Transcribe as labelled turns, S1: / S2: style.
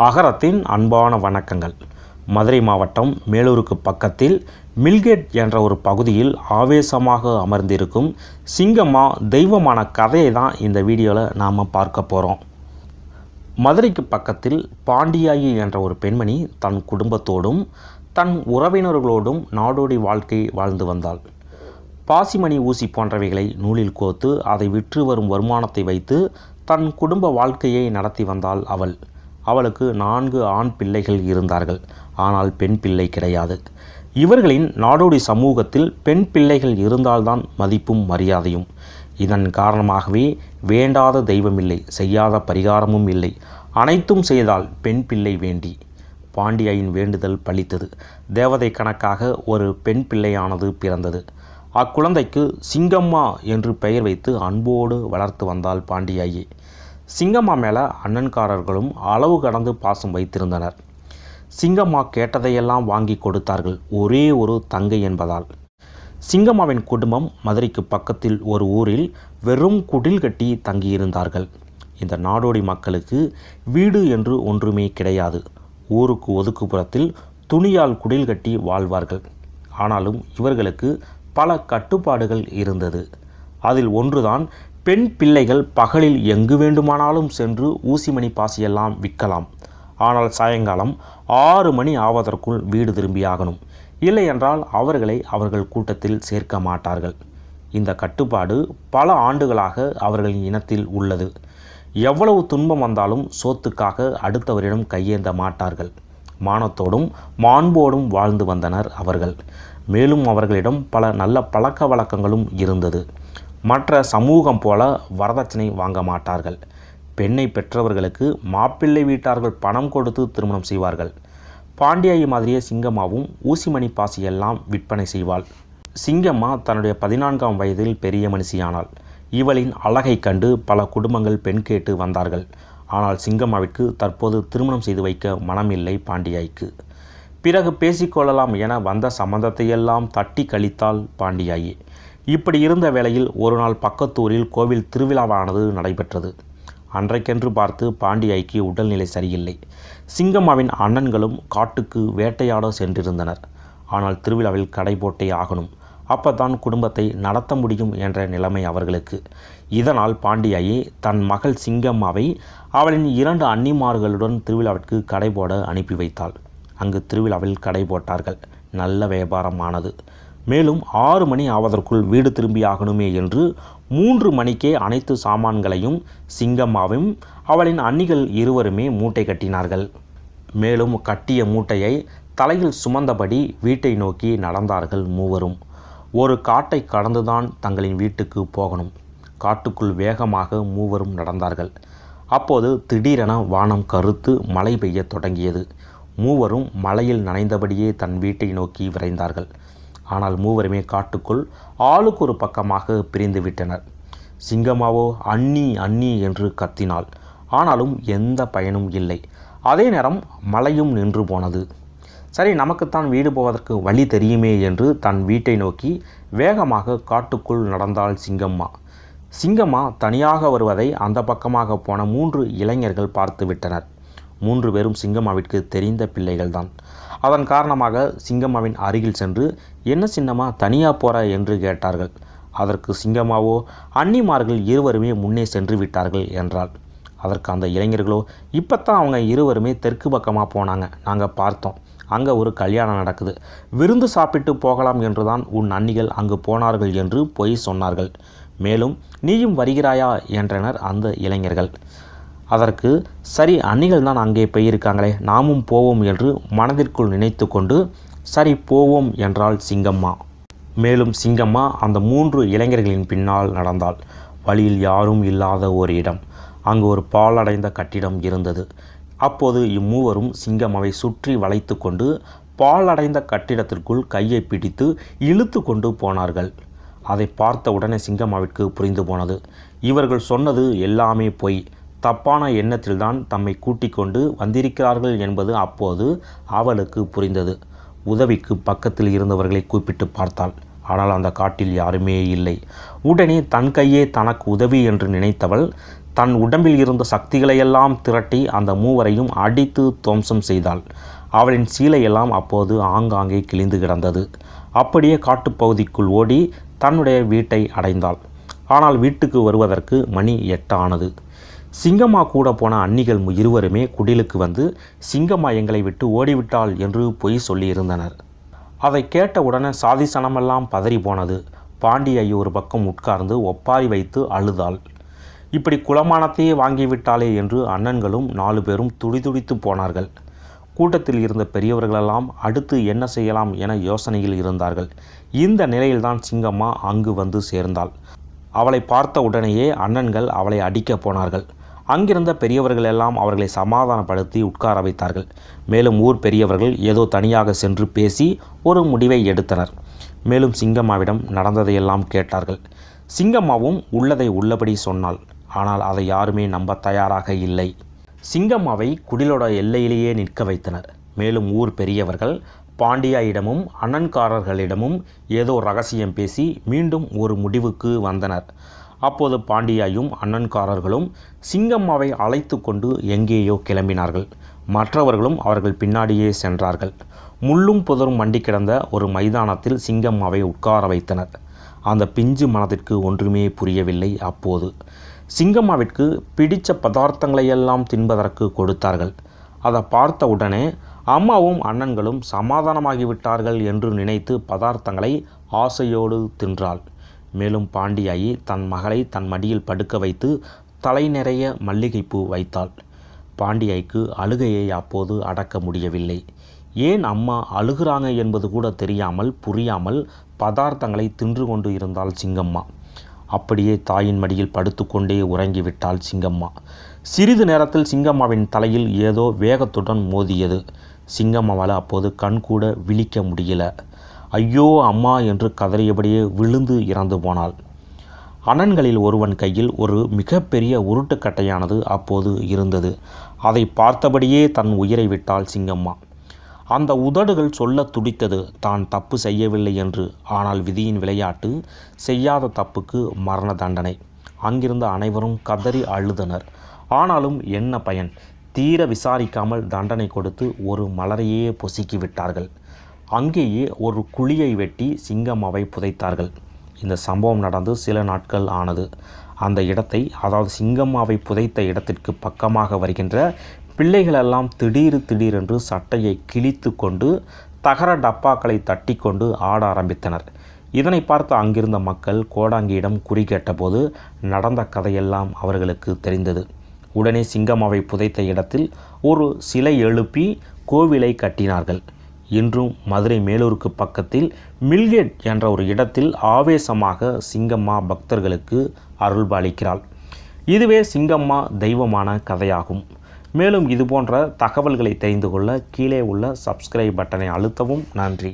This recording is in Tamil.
S1: அகரத்தின் அன்பான வணக்கங்கள். மதுரை மாவட்டம் மேலூருக்கு பக்கத்தில் மில்கேட் என்ற ஒரு பகுதியில் ஆவேசமாக அமர்ந்திருக்கும் சிங்கம்மா தெய்வமான கதையை தான் இந்த வீடியோவில் நாம் பார்க்க போகிறோம் மதுரைக்கு பக்கத்தில் பாண்டியாயி என்ற ஒரு பெண்மணி தன் குடும்பத்தோடும் தன் உறவினர்களோடும் நாடோடி வாழ்க்கை வாழ்ந்து வந்தாள். பாசிமணி ஊசி போன்றவைகளை நூலில் கோத்து அதை விற்று வரும் வருமானத்தை வைத்து தன் குடும்ப வாழ்க்கையை நடத்தி வந்தாள் அவள். அவளுக்கு நான்கு ஆண் பிள்ளைகள் இருந்தார்கள். ஆனால் பெண் பிள்ளை கிடையாது. இவர்களின் நாடோடி சமூகத்தில் பெண் பிள்ளைகள் இருந்தால்தான் மதிப்பும் மரியாதையும். இதன் காரணமாகவே வேண்டாத தெய்வமில்லை செய்யாத பரிகாரமும் இல்லை. அனைத்தும் செய்தால் பெண் பிள்ளை வேண்டி. பாண்டியாயின் வேண்டுதல் பலித்தது தேவதை கணக்காக ஒரு பெண் பிள்ளையானது பிறந்தது. அக்குழந்தைக்கு சிங்கம்மா என்று பெயர் வைத்து அன்போடு வளர்த்து வந்தாள் பாண்டியாயி. சிங்கம்மா மேலே அண்ணன்காரர்களும் அளவு கடந்து பாசம் வைத்திருந்தனர். சிங்கம்மா கேட்டதையெல்லாம் வாங்கி கொடுத்தார்கள் ஒரே ஒரு தங்கை என்பதால். சிங்கம்மாவின் குடும்பம் மதுரைக்கு பக்கத்தில் ஒரு ஊரில் வெறும் குடில் கட்டி தங்கியிருந்தார்கள். இந்த நாடோடி மக்களுக்கு வீடு என்று ஒன்றுமே கிடையாது. ஊருக்கு ஒதுக்குப்புறத்தில் துணியால் குடில் கட்டி வாழ்வார்கள். ஆனாலும் இவர்களுக்கு பல கட்டுப்பாடுகள் இருந்தது. அதில் ஒன்றுதான் பெண் பிள்ளைகள் பகலில் எங்கு வேண்டுமானாலும் சென்று ஊசிமணி பாசியெல்லாம் விற்கலாம். ஆனால் சாயங்காலம் ஆறு மணி ஆவதற்குள் வீடு திரும்பியாகணும் இல்லையென்றால் அவர்களை அவர்கள் கூட்டத்தில் சேர்க்க மாட்டார்கள். இந்த கட்டுப்பாடு பல ஆண்டுகளாக அவர்களின் இனத்தில் உள்ளது. எவ்வளவு துன்பம் வந்தாலும் சோத்துக்காக அடுத்தவரிடம் கையேந்த மாட்டார்கள். மானத்தோடும் மாண்போடும் வாழ்ந்து வந்தனர் அவர்கள். மேலும் அவர்களிடம் பல நல்ல பழக்க வழக்கங்களும் இருந்தது. மற்ற சமூகம் போல வரதட்சணை வாங்க மாட்டார்கள். பெண்ணை பெற்றவர்களுக்கு மாப்பிள்ளை வீட்டார்கள் பணம் கொடுத்து திருமணம் செய்வார்கள். பாண்டியாயி மாதிரியே சிங்கம்மாவும் ஊசிமணி பாசியெல்லாம் விற்பனை செய்வாள். சிங்கம்மா தன்னுடைய பதினான்காம் வயதில் பெரிய மனுஷியானாள். இவளின் அழகை கண்டு பல குடும்பங்கள் பெண் கேட்டு வந்தார்கள். ஆனால் சிங்கம்மாவிற்கு தற்போது திருமணம் செய்து வைக்க மனமில்லை பாண்டியாய்க்கு. பிறகு பேசிக்கொள்ளலாம் என வந்த சம்மந்தத்தையெல்லாம் தட்டி கழித்தாள் பாண்டியாயி. இப்படி இருந்த வேளையில் ஒரு நாள் பக்கத்தூரில் கோவில் திருவிழாவானது நடைபெற்றது. அன்றைக்கென்று பார்த்து பாண்டியாய்க்கு உடல்நிலை சரியில்லை. சிங்கம்மாவின் அண்ணன்களும் காட்டுக்கு வேட்டையாட சென்றிருந்தனர். ஆனால் திருவிழாவில் கடை போட்டே ஆகணும். அப்பதான் குடும்பத்தை நடத்த முடியும் என்ற நிலைமை அவர்களுக்கு. இதனால் பாண்டியாயி தன் மகள் சிங்கம்மாவை அவளின் இரண்டு அன்னிமார்களுடன் திருவிழாவிற்கு கடை போட அனுப்பி வைத்தாள். அங்கு திருவிழாவில் கடை போட்டார்கள். நல்ல வியாபாரமானது. மேலும் ஆறு மணி ஆவதற்குள் வீடு திரும்பி ஆகணுமே என்று மூன்று மணிக்கே அனைத்து சாமான்களையும் சிங்கம்மாவும் அவளின் அன்னிகள் இருவருமே மூட்டை கட்டினார்கள். மேலும் கட்டிய மூட்டையை தலையில் சுமந்தபடி வீட்டை நோக்கி நடந்தார்கள் மூவரும். ஒரு காட்டை கடந்துதான் தங்களின் வீட்டுக்கு போகணும். காட்டுக்குள் வேகமாக மூவரும் நடந்தார்கள். அப்போது திடீரென வானம் கருத்து மழை பெய்யத் தொடங்கியது. மூவரும் மழையில் நனைந்தபடியே தன் வீட்டை நோக்கி விரைந்தார்கள். ஆனால் மூவருமே காட்டுக்குள் ஆளுக்கு ஒரு பக்கமாக பிரிந்து விட்டனர் சிங்கமாவோ அண்ணி அண்ணி என்று கத்தினாள். ஆனாலும் எந்த பயனும் இல்லை. அதே நேரம் மழையும் நின்று போனது. சரி நமக்குத்தான் வீடு போவதற்கு வழி தெரியுமே என்று தன் வீட்டை நோக்கி வேகமாக காட்டுக்குள் நடந்தாள் சிங்கம்மா. சிங்கம்மா தனியாக வருவதை அந்த பக்கமாக போன மூன்று இளைஞர்கள் பார்த்து விட்டனர். மூன்று பேரும் சிங்கம்மாவிற்கு தெரிந்த பிள்ளைகள்தான். அதன் காரணமாக சிங்கம்மாவின் அருகில் சென்று என்ன சின்னமா தனியாக போற என்று கேட்டார்கள். அதற்கு சிங்கமாவோ அன்னிமார்கள் இருவருமே முன்னே சென்று விட்டார்கள் என்றாள். அதற்கு அந்த இளைஞர்களோ இப்போத்தான் அவங்க இருவருமே தெற்கு பக்கமாக போனாங்க. நாங்கள் பார்த்தோம். அங்கே ஒரு கல்யாணம் நடக்குது. விருந்து சாப்பிட்டு போகலாம் என்றுதான் உன் அன்னிகள் அங்கு போனார்கள் என்று பொய் சொன்னார்கள். மேலும் நீயும் வருகிறாயா என்றனர் அந்த இளைஞர்கள். அதற்கு சரி அன்னிகள் தான் அங்கே போயிருக்காங்களே நாமும் போவோம் என்று மனதிற்குள் நினைத்து கொண்டு சரி போவோம் என்றாள் சிங்கம்மா. மேலும் சிங்கம்மா அந்த மூன்று இளைஞர்களின் பின்னால் நடந்தாள். வழியில் யாரும் இல்லாத ஒரு இடம். அங்கு ஒரு பாலடைந்த கட்டிடம் இருந்தது. அப்போது இம்மூவரும் சிங்கம்மாவை சுற்றி வளைத்து கொண்டு பாலடைந்த கட்டிடத்திற்குள் கையை பிடித்து இழுத்து கொண்டு போனார்கள். அதை பார்த்த உடனே சிங்கம்மாவிற்கு புரிந்து போனது. இவர்கள் சொன்னது எல்லாமே பொய். தப்பான எண்ணத்தில்தான் தம்மை கூட்டிக் கொண்டு வந்திருக்கிறார்கள் என்பது அப்போது அவளுக்கு புரிந்தது. உதவிக்கு பக்கத்தில் இருந்தவர்களை கூப்பிட்டு பார்த்தாள். ஆனால் அந்த காட்டில் யாருமே இல்லை. உடனே தன் கையே தனக்கு உதவி என்று நினைத்தவள் தன் உடம்பில் இருந்த சக்திகளையெல்லாம் திரட்டி அந்த மூவரையும் அடித்து துவம்சம் செய்தாள். அவளின் சீலையெல்லாம் அப்போது ஆங்காங்கே கிழிந்து கிடந்தது. அப்படியே காட்டுப்பகுதிக்குள் ஓடி தன்னுடைய வீட்டை அடைந்தாள். ஆனால் வீட்டுக்கு வருவதற்கு மணி எட்டானது. சிங்கம்மா கூட போன அன்னிகள் இருவருமே குடிலுக்கு வந்து சிங்கம்மா எங்களை விட்டு ஓடிவிட்டாள் என்று பொய் சொல்லியிருந்தனர். அதை கேட்ட உடனே சாதி சனமெல்லாம் பதறி போனது. பாண்டியை ஒரு பக்கம் உட்கார்ந்து ஒப்பாரி வைத்து அழுதாள். இப்படி குலமானத்தையே வாங்கிவிட்டாளே என்று அண்ணன்களும் நாலு பேரும் துடிதுடித்து போனார்கள். கூட்டத்தில் இருந்த பெரியவர்களெல்லாம் அடுத்து என்ன செய்யலாம் என யோசனையில் இருந்தார்கள். இந்த நிலையில்தான் சிங்கம்மா அங்கு வந்து சேர்ந்தாள். அவளை பார்த்த உடனேயே அண்ணன்கள் அவளை அடிக்கப் போனார்கள். அங்கிருந்த பெரியவர்கள் எல்லாம் அவர்களை சமாதானப்படுத்தி உட்கார வைத்தார்கள். மேலும் ஊர் பெரியவர்கள் ஏதோ தனியாக சென்று பேசி ஒரு முடிவை எடுத்தனர். மேலும் சிங்கம்மாவிடம் நடந்ததையெல்லாம் கேட்டார்கள். சிங்கம்மாவும் உள்ளதை உள்ளபடி சொன்னாள். ஆனால் அதை யாருமே நம்ப தயாராக இல்லை. சிங்கம்மாவை குடிலோட எல்லையிலேயே நிற்க வைத்தனர். மேலும் ஊர் பெரியவர்கள் பாண்டியாயிடமும் அண்ணன்காரர்களிடமும் ஏதோ ரகசியம் பேசி மீண்டும் ஒரு முடிவுக்கு வந்தனர். அப்போது பாண்டியாயும் அண்ணன்காரர்களும் சிங்கம்மாவை அழைத்து கொண்டு எங்கேயோ கிளம்பினார்கள். மற்றவர்களும் அவர்கள் பின்னாடியே சென்றார்கள். முள்ளும் புதரும் மண்டி கிடந்த ஒரு மைதானத்தில் சிங்கம்மாவை உட்கார வைத்தனர். அந்த பிஞ்சு மனதிற்கு ஒன்றுமே புரியவில்லை அப்போது. சிங்கம்மாவிற்கு பிடித்த பதார்த்தங்களையெல்லாம் தின்பதற்கு கொடுத்தார்கள். அதை பார்த்த உடனே அம்மாவும் அண்ணன்களும் சமாதானமாகிவிட்டார்கள் என்று நினைத்து பதார்த்தங்களை ஆசையோடு தின்றாள். மேலும் பாண்டியாயி தன் மகளை தன் மடியில் படுக்க வைத்து தலை நிறைய மல்லிகைப்பூ வைத்தாள். பாண்டியாய்க்கு அழுகையை அப்போது அடக்க முடியவில்லை. ஏன் அம்மா அழுகிறாங்க என்பது கூட தெரியாமல் புரியாமல் பதார்த்தங்களை தின்று கொண்டு இருந்தாள் சிங்கம்மா. அப்படியே தாயின் மடியில் படுத்துக்கொண்டே உறங்கிவிட்டாள் சிங்கம்மா. சிறிது நேரத்தில் சிங்கம்மாவின் தலையில் ஏதோ வேகத்துடன் மோதியது. சிங்கம்மாவால் அப்போது கண் கூட விழிக்க முடியல. ஐயோ அம்மா என்று கதறியபடியே விழுந்து இறந்து போனாள். அண்ணன்களில் ஒருவன் கையில் ஒரு மிகப்பெரிய உருட்டுக்கட்டையானது அப்போது இருந்தது. அதை பார்த்தபடியே தன் உயிரை விட்டாள் சிங்கம்மா. அந்த உதடுகள் சொல்ல துடித்தது தான் தப்பு செய்யவில்லை என்று. ஆனால் விதியின் விளையாட்டு செய்யாத தப்புக்கு மரண தண்டனை. அங்கிருந்த அனைவரும் கதறி அழுதனர். ஆனாலும் என்ன பயன்? தீர விசாரிக்காமல் தண்டனை கொடுத்து ஒரு மலரையே பொசுக்கி விட்டார்கள். அங்கேயே ஒரு குழியை வெட்டி சிங்கம்மாவை புதைத்தார்கள். இந்த சம்பவம் நடந்து சில நாட்கள் ஆனது. அந்த இடத்தை அதாவது சிங்கம்மாவை புதைத்த இடத்திற்கு பக்கமாக வருகின்ற பிள்ளைகளெல்லாம் திடீர் திடீரென்று சட்டையை கிழித்து கொண்டு தகர டப்பாக்களை தட்டி கொண்டு ஆட ஆரம்பித்தனர். இதனை பார்த்து அங்கிருந்த மக்கள் கோடாங்கியிடம் குறி கேட்டபோது நடந்த கதையெல்லாம் அவர்களுக்கு தெரிந்தது. உடனே சிங்கம்மாவை புதைத்த இடத்தில் ஒரு சிலை எழுப்பி கோவிலை கட்டினார்கள். இன்றும் மதுரை மேலூருக்கு பக்கத்தில் மில்கேட் என்ற ஒரு இடத்தில் ஆவேசமாக சிங்கம்மா பக்தர்களுக்கு அருள்பாலிக்கிறாள். இதுவே சிங்கம்மா தெய்வமான கதையாகும். மேலும் இதுபோன்ற தகவல்களை தெரிந்து கொள்ள கீழே உள்ள சப்ஸ்கிரைப் பட்டனை அழுத்தவும். நன்றி.